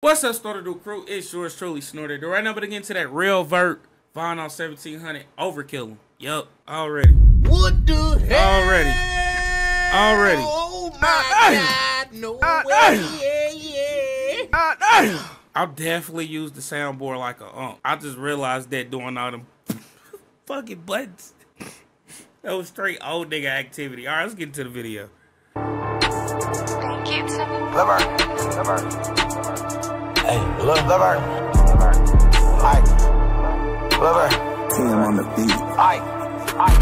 What's up, Snordatdude crew? It's yours truly, Snordatdude. Right now, but again to that Rell Vert Von on 1700 overkill him. Yup, already. What the hell? Already. Already. Oh my ah, God! No ah, way! Yeah, ah, yeah. I'll definitely use the soundboard like a ump. I just realized that doing all them fucking buttons. That was straight old nigga activity. All right, let's get into the video. Thank you, Timmy. Lover, lover, Hey, look, lover, lover. Aye, lover. Tim on the beat. Aye, aye,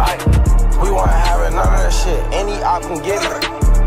aye. We wanna have it, none of that shit. Any op can get it.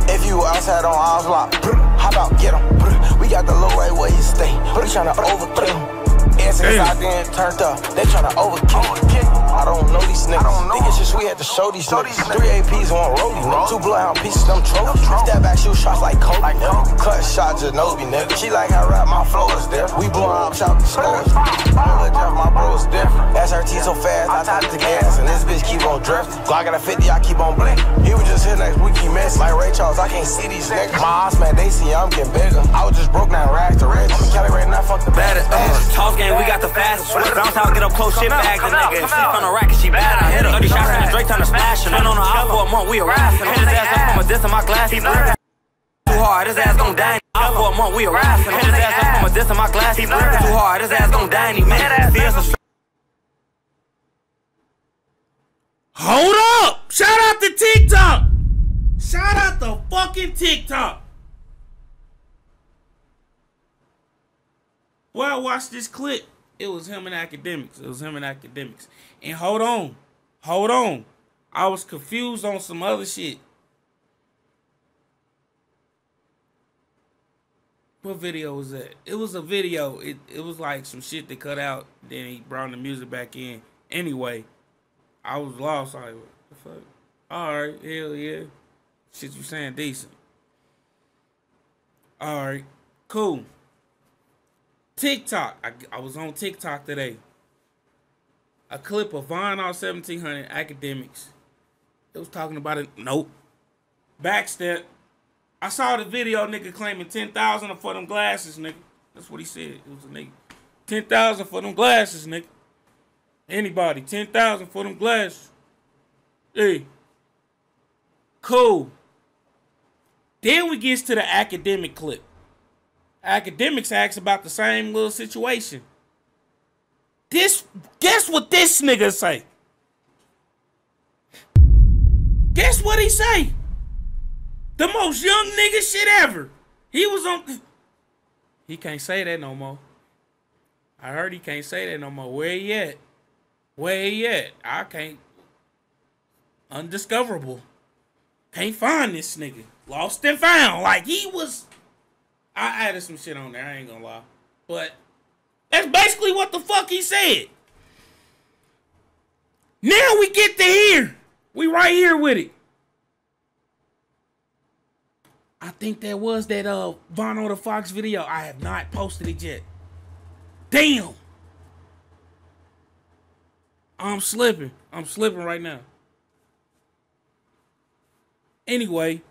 If you outside on our block, how about get him? We got the low right where you stay. We tryna overkill him. Essence Damn. out there and turned up. They tryna overkill. I don't know these niggas. Niggas just we had to show these niggas. Three APs, one rollie, nigga. Two bloodhound pieces, them trophies. Step back, shoot shots like Kobe, nigga. Cut shot, Ginobili, nigga. She like how rap, my flow is different. We blowing up shop the scores. Nigga, Jeff, my bro's different. SRT so fast, I top the gas, and this bitch keep on drifting. Glock got a 50, I keep on blinking. He was just here next week, he missing. Like Ray Charles, I can't see these niggas. My eyes, man, they see I'm getting bigger. I was just broke down rags to rich. I'm Cali right now, fuck the baddest. Uh, Toss game, we got the fastest. Bounce out, get up close, shit bag the nigga. If she from the racket, she bad, I hit her. 30 shots in the Drake, time to smash him. Been on the out for a month, we harassing him. Hit his ass up from a diss in my glass, he too hard, his ass gon' die. Out for a month, we harassing him. Hit his ass up from a diss in my glass, he breathing too hard, his ass gon' die. He man, see Hold up! Shout out to TikTok! Shout out to fucking TikTok! Well, I watched this clip. It was him and academics. It was him and academics. And hold on. Hold on. I was confused on some other shit. What video was that? It was a video. It it was like some shit that cut out. Then he brought the music back in. Anyway, I was lost. Like, what the fuck? All right, hell yeah. Shit you saying decent. All right, cool. TikTok. I, I was on TikTok today. A clip of VonOff1700 academics. It was talking about it. Nope. Backstep. I saw the video nigga claiming 10,000 for them glasses, nigga. That's what he said. It was a nigga. 10,000 for them glasses, nigga. Anybody, 10,000 for them glasses. Hey. Cool. Then we gets to the academic clip. Academics asks about the same little situation. This, guess what this nigga say? Guess what he say? The most young nigga shit ever. He was on. He can't say that no more. I heard he can't say that no more. Where he at? Where he at? I can't. Undiscoverable. Can't find this nigga. Lost and found. Like he was. I added some shit on there. I ain't gonna lie. But that's basically what the fuck he said. Now we get to here. We right here with it. I think that was that uh Vono the Fox video. I have not posted it yet. Damn. I'm slipping. I'm slipping right now. Anyway,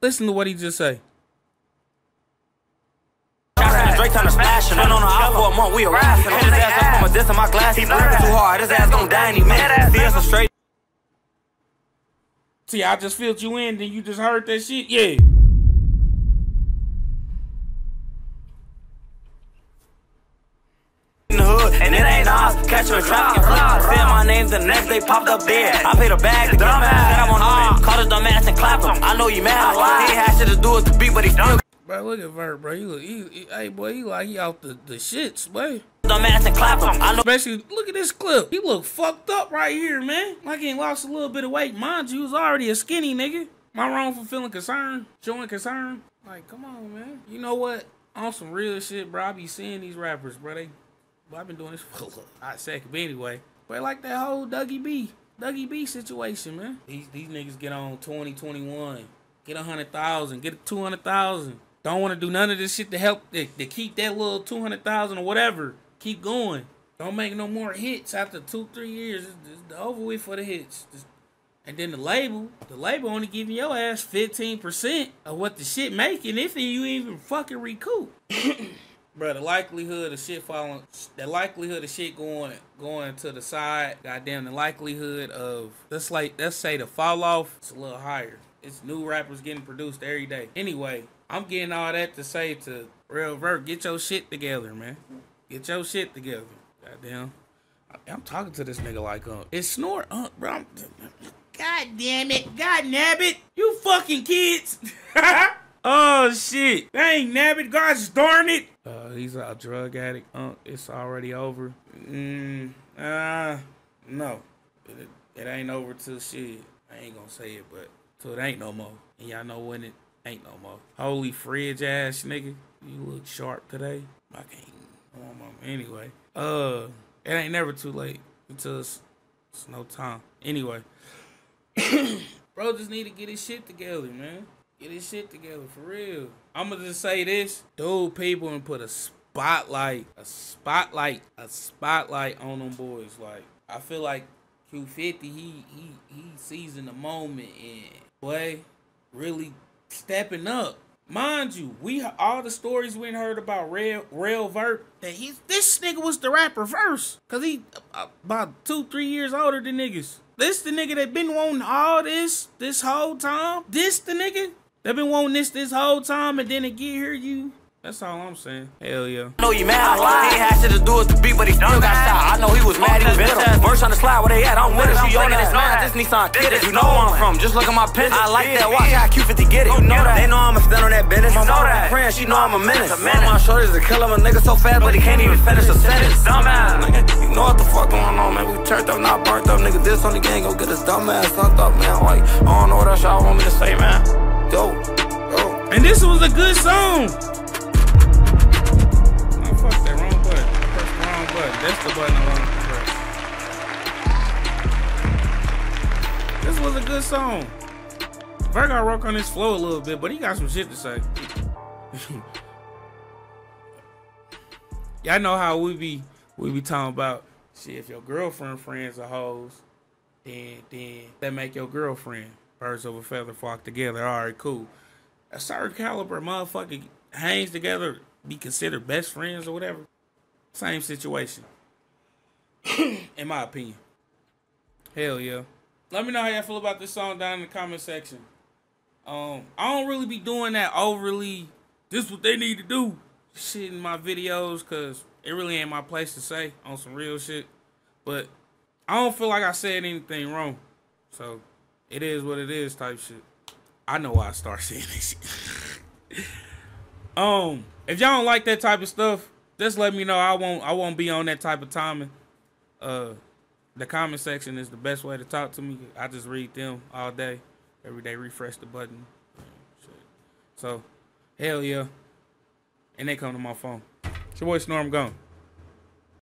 listen to what he just say. Time to smash him. Been on the out for a month, we harassing him. Hit his ass up from a diss in my glass, he breathing too hard, his ass gon' die. He man, see us a straight. See, I just filled you in, then you just heard that shit? Yeah. in the hood, and it ain't ours. Catch you in traffic and flip. Said my name, the next day popped up there. I paid a bag to get mad. Said I'm on the Called a dumbass and clapped him. I know you mad. He ain't had shit to do with the beat, but he still Bro, look at Vert, bro. He look, he, he- hey, boy, he like he out the, the shits, boy. dumbass and clapped him. I Especially, look at this clip. He look fucked up right here, man. Like he ain't lost a little bit of weight. Mind you, he was already a skinny nigga. Am I wrong for feeling concerned? Showing concern? Like, come on, man. You know what? On some real shit, bro. I be seeing these rappers, bro. They, I've been doing this for a hot second, but anyway. But like that whole Dougie B, Dougie B situation, man. These these niggas get on 2021, get a hundred thousand, get a two hundred thousand. Don't want to do none of this shit to help to, to keep that little two hundred thousand or whatever. Keep going. Don't make no more hits after two, three years. It's, it's over with for the hits. And then the label, the label only giving your ass 15% of what the shit making if you even fucking recoup. Bro, the likelihood of shit falling, the likelihood of shit going going to the side, goddamn, the likelihood of let's like let's say the fall off, it's a little higher. It's new rappers getting produced every day. Anyway, I'm getting all that to say to Rell Vert, get your shit together, man. Get your shit together. Goddamn. I'm talking to this nigga like uh, it's snort, uh, bro. God damn it. God nabbit. You fucking kids. oh shit. Dang nabbit. Gosh darn it. Uh, he's a drug addict. Uh, it's already over. Mm, uh, no. It, it ain't over till shit. I ain't gonna say it, but till it ain't no more. And y'all know when it ain't no more. Holy fridge ass nigga. You look sharp today. I can't. Anyway. Uh, it ain't never too late until it's, it's no time. Anyway. Bro just need to get his shit together, man. Get his shit together for real. I'ma just say this. Dude, people and put a spotlight, a spotlight, a spotlight on them boys. Like, I feel like Q50, he he he seizing the moment and boy, really stepping up. Mind you, we all the stories we heard about Rell Rell Vert that he's this nigga was the rapper first, cause he uh, about two three years older than niggas. This the nigga that been wanting all this this whole time. This the nigga that been wanting this this whole time, and then to get here you. That's all I'm saying. Hell yeah. I know you mad, I lie. He ain't had shit to do with the beat, but he still got shot. I know he was mad, he was bitter. Verse on the slide, where they at? I'm with it. She on it, it's not. This Nissan kid it. You know where I'm from. Just look at my picture. I like that. Watch how Q50 get it. You know that. They know I'ma stand on that business. My mama a friend, she know I'm a menace. One my shorties to kill him a nigga so fast, but he can't even finish a sentence. Dumbass, nigga. You know what the fuck going on, man. We turned up, not burnt up, nigga. This on the gang, go get his dumb ass sucked up, man. Like, I don't know what else y'all want me to say, man. Go. Go. And this was a good song. Good song. Virgo rock on his flow a little bit, but he got some shit to say. Y'all know how we be we be talking about shit. If your girlfriend friends are hoes, then then that make your girlfriend birds of a feather flock together. All right, cool. A certain caliber motherfucker hangs together, be considered best friends or whatever. Same situation, in my opinion. Hell yeah. Let me know how y'all feel about this song down in the comment section. Um, I don't really be doing that overly. This what they need to do. Shit in my videos, cause it really ain't my place to say on some real shit. But I don't feel like I said anything wrong. So it is what it is type shit. I know why I start saying this shit. um, if y'all don't like that type of stuff, just let me know. I won't I won't be on that type of timing. Uh the comment section is the best way to talk to me. I just read them all day. Every day refresh the button. So hell yeah. And they come to my phone. It's your boy Snorm gone.